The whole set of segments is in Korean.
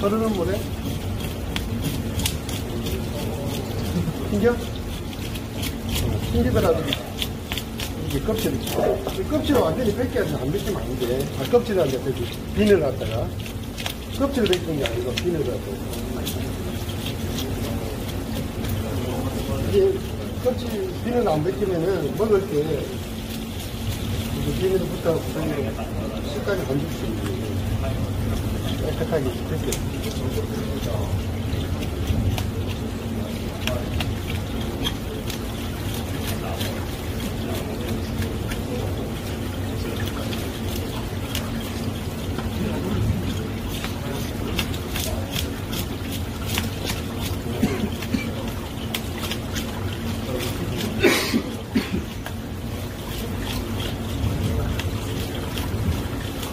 흐르는 물에 튕겨? 튕기더라도 이게 껍질이 이 껍질을 완전히 벗겨야지 안 벗기면 안 돼. 아, 껍질한테 저기 비늘 갖다가. 껍질을 벗기는 게 아니고 비늘 갖다가. 이게 껍질 비늘 안 벗기면은 먹을 때 붙으면 식감이 안 좋을 수 있는 깨끗하게 벗겨. 그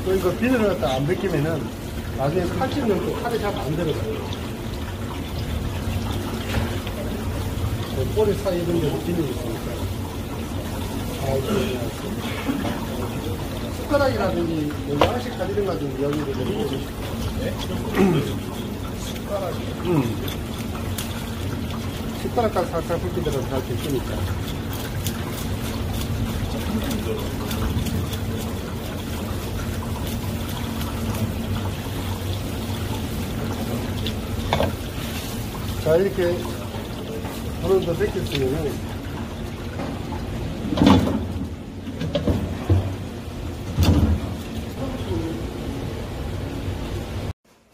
러니까 비늘을 갖다 안 벗기면은 나중에 칼집 넣고 칼이 잘 안 들어가요. 그 꼬리 사이 이런 데도 비늘이 있으니까. 아, 그, 숟가락이라든지 뭐 양식 거좀 이야기를 좀 해주시죠. 숟가락이. 응. 숟가락까지 살살 훑기더라도 잘 됐으니까. 자, 이렇게 어느 정도 뺏겼으면은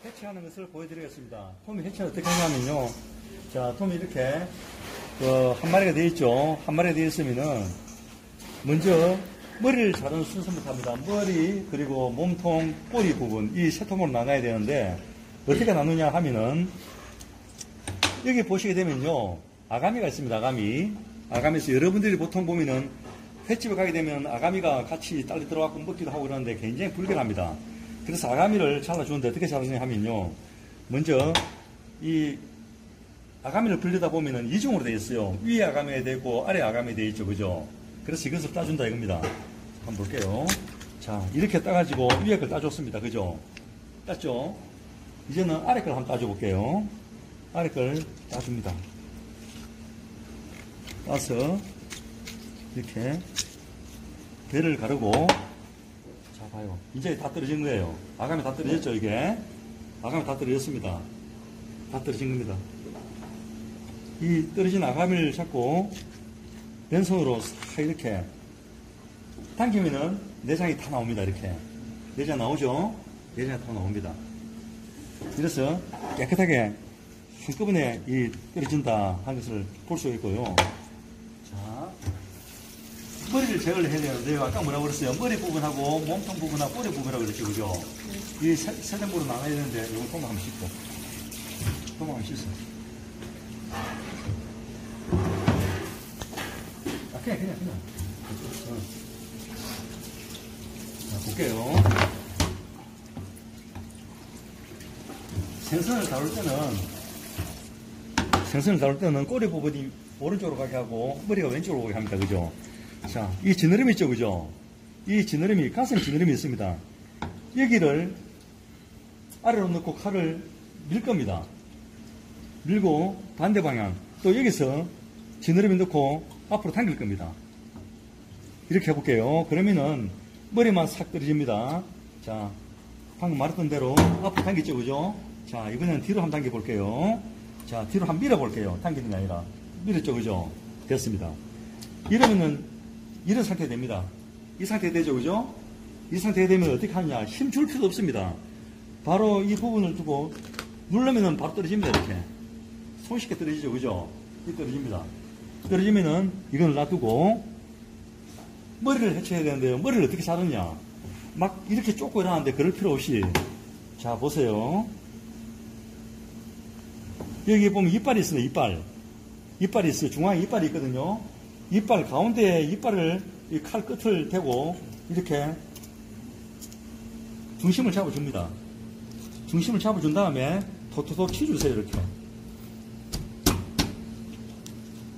해체하는 것을 보여드리겠습니다. 톰이 해체 어떻게 하냐면요. 자, 톰이 이렇게 그한 마리가 되어 있죠. 한 마리가 되어 있으면은 먼저 머리를 자르는 순서부터 합니다. 머리 그리고 몸통 꼬리 부분 이 세 통으로 나눠야 되는데 어떻게 나누냐 하면은 여기 보시게 되면요. 아가미가 있습니다. 아가미. 아가미에서 여러분들이 보통 보면은 횟집에 가게 되면 아가미가 같이 딸려 들어가고 먹기도 하고 그러는데 굉장히 불편합니다. 그래서 아가미를 잘라주는데 어떻게 잘라주냐 하면요. 먼저 이 아가미를 불리다 보면은 이중으로 되어 있어요. 위에 아가미가 되어 있고 아래 아가미가 되어 있죠. 그죠? 그래서 이것을 따준다 이겁니다. 한번 볼게요. 자, 이렇게 따가지고 위에 걸 따줬습니다. 그죠? 땄죠? 이제는 아래 걸 한번 따줘볼게요. 아래 걸 따줍니다. 따서 이렇게 배를 가르고 자 봐요. 이제 다 떨어진 거예요. 아가미 다 떨어졌죠 이게. 아가미 다 떨어졌습니다. 다 떨어진 겁니다. 이 떨어진 아가미를 잡고 왼손으로 싹 이렇게 당기면은 내장이 다 나옵니다. 이렇게 내장 나오죠. 내장이 다 나옵니다. 이래서 깨끗하게 한꺼번에 이 떨어진다 하는 것을 볼 수 있고요. 자, 머리를 제거를 해야 되는데요. 아까 뭐라고 그랬어요? 머리 부분하고 몸통 부분하고 꼬리 부분이라고 그랬죠. 그죠? 이 세, 세 등분으로 나눠야 되는데, 이거 도마 한번 씻고. 도마 한번 씻어. 아, 그냥, 그냥, 그냥. 어. 자, 볼게요. 생선을 다룰 때는 생선을 다룰 때는 꼬리 부분이 오른쪽으로 가게 하고 머리가 왼쪽으로 가게 합니다. 그죠? 자, 이 지느러미 있죠. 그죠? 이 지느러미, 가슴 지느러미 있습니다. 여기를 아래로 넣고 칼을 밀 겁니다. 밀고 반대 방향. 또 여기서 지느러미 넣고 앞으로 당길 겁니다. 이렇게 해볼게요. 그러면은 머리만 싹 떨어집니다. 자, 방금 말했던 대로 앞으로 당겼죠. 그죠? 자, 이번에는 뒤로 한번 당겨볼게요. 자, 뒤로 한번 밀어볼게요. 당기는 게 아니라. 밀었죠, 그죠? 됐습니다. 이러면은, 이런 상태 됩니다. 이 상태 되죠, 그죠? 이 상태 되면 어떻게 하느냐. 힘 줄 필요도 없습니다. 바로 이 부분을 두고 누르면은 바로 떨어집니다, 이렇게. 손쉽게 떨어지죠, 그죠? 이 떨어집니다. 떨어지면은 이걸 놔두고 머리를 해쳐야 되는데요. 머리를 어떻게 자르냐. 막 이렇게 쫓고 일어나는데 그럴 필요 없이. 자, 보세요. 여기 보면 이빨이 있습니다, 이빨. 이빨이 있어요. 중앙에 이빨이 있거든요. 이빨 가운데에 이빨을 이 칼 끝을 대고 이렇게 중심을 잡아줍니다. 중심을 잡아준 다음에 톡톡톡 치주세요, 이렇게.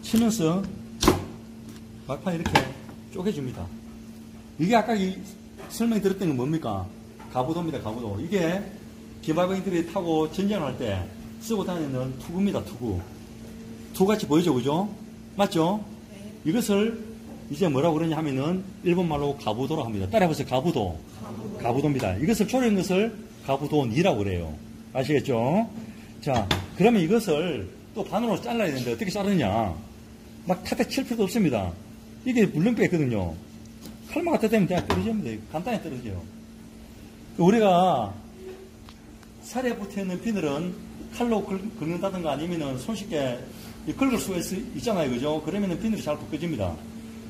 치면서 막판 이렇게 쪼개줍니다. 이게 아까 이 설명이 들었던 건 뭡니까? 가부도입니다, 가부도. 이게 기마병들이 타고 전쟁할 때 쓰고 다니는 투구입니다, 투구. 투같이 보이죠, 그죠? 맞죠? 이것을 이제 뭐라고 그러냐 하면은 일본 말로 가부도라고 합니다. 따라해보세요, 가부도. 가부도 입니다. 이것을 조린 것을 가부도니라고 그래요. 아시겠죠? 자, 그러면 이것을 또 반으로 잘라야 되는데 어떻게 자르냐? 막 탁탁 칠 필요도 없습니다. 이게 물렁뼈 있거든요. 칼만 갖다 대면 그냥 떨어집니다. 간단히 떨어져요. 우리가 살에 붙어 있는 비늘은 칼로 긁, 긁는다든가 아니면은 손쉽게 이 긁을 수가 있, 잖아요 그죠? 그러면은 비늘이 잘 벗겨집니다.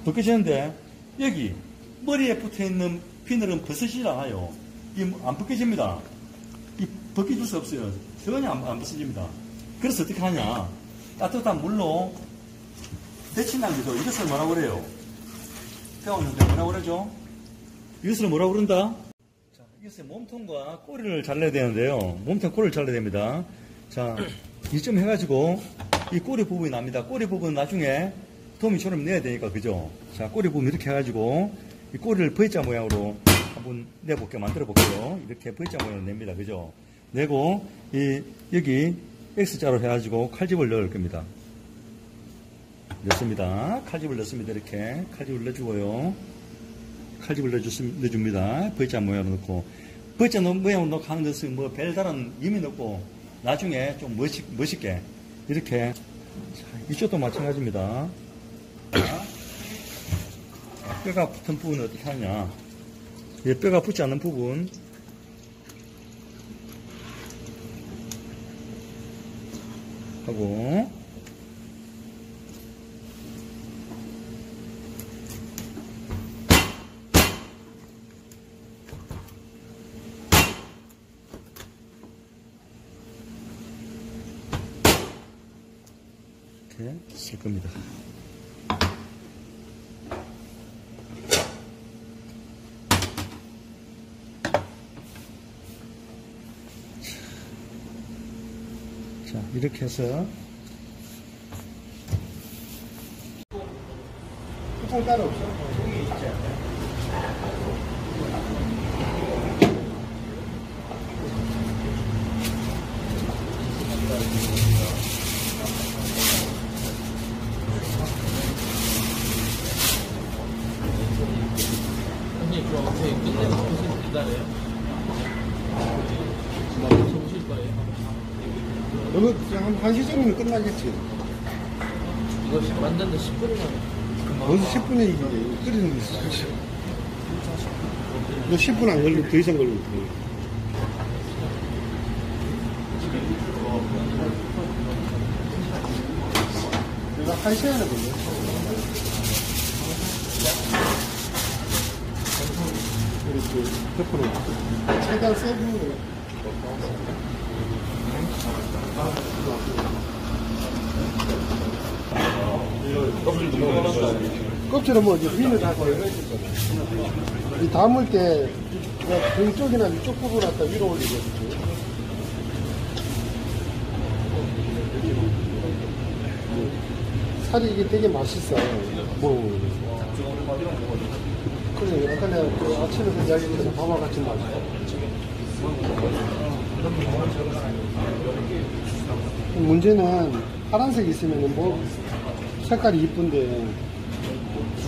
벗겨지는데 여기 머리에 붙어 있는 비늘은 벗어지지 않아요. 이안 벗겨집니다. 이 벗겨질 수 없어요. 전혀 안, 안 벗어집니다. 그래서 어떻게 하냐? 따뜻한 물로 데친다는 거죠. 이것을 뭐라고 그래요? 배웠는데 뭐라고 그러죠? 이것을 뭐라고 그런다? 자, 이것의 몸통과 꼬리를 잘라야 되는데요. 몸통 꼬리를 잘라야 됩니다. 자, 이쯤 해가지고 이 꼬리 부분이 납니다. 꼬리 부분 나중에 도미처럼 내야 되니까 그죠? 자, 꼬리 부분 이렇게 해가지고 이 꼬리를 V자 모양으로 한번 내볼게요. 만들어 볼게요. 이렇게 V자 모양으로 냅니다. 그죠? 내고 이 여기 X자로 해가지고 칼집을 넣을 겁니다. 넣습니다. 칼집을 넣습니다. 이렇게 칼집을 넣어주고요. 칼집을 넣어줬, 넣어줍니다. V자 모양으로 넣고 V자 모양으로 넣고 하는 것은 뭐 별다른 의미 없고 나중에 좀 멋있, 멋있게 이렇게 자, 이쪽도 마찬가지입니다. 자, 뼈가 붙은 부분을 어떻게 하냐 이 뼈가 붙지 않는 부분 하고 이렇게 쓸 겁니다. 자, 이렇게 해서 따로 없어? 여기 있지. 형님 저 어떻게 끝내는 것을 기다려요? 뭐 오실 거예요? 너무 한 1시 정도면 끝나겠지. 이거 만드는데 10분이나 벌써 10분에 이게 끓이는 게 있어. 이거 10분 안 걸리고 더 이상 걸리면 돼. 내가 한 시간에 걸려. 이렇게 옆으로 최대한 거 껍질은 뭐 이제 비늘 다 걸려 있을 거야. 이 담을 때, 등 쪽이나 이쪽 부분 갖다 위로 올리겠지. 살이 이게 되게 맛있어. 뭐. 그래, 아까 내가 그 아침에 이야기했잖아. 밥과 같이 맛있어. 문제는 파란색 있으면 뭐 색깔이 이쁜데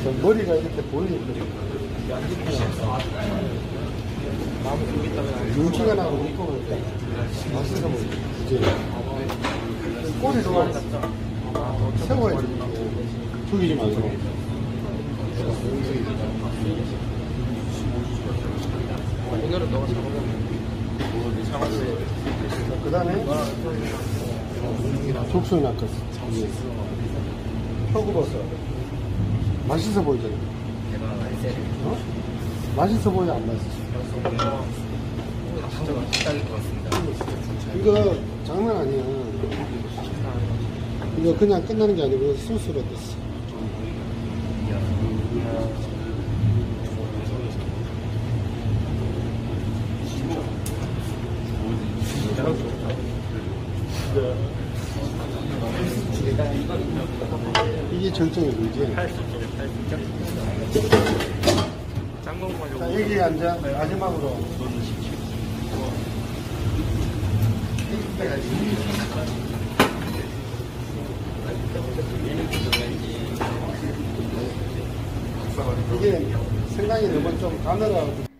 저 머리가 이렇게 보이거든. 윤기가 나고 보여. 이제 꼬리도 세워야지. 죽이지 말고. 오늘은 너가 그 다음에 족순 낚았어. 표고버섯. 맛있어 보이잖아. 어? 맛있어 보여, 안 맛있어? 진짜 같습니다 이거 장난 아니야. 이거 그냥 끝나는 게 아니고 소스로 됐어. 이게 절정이 뭐지? 자, 여기 앉아. 마지막으로. 이게 생강이 너무 좀 가느라 이